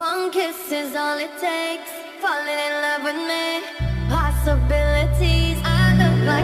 One kiss is all it takes. Falling in love with me. Possibilities. I look like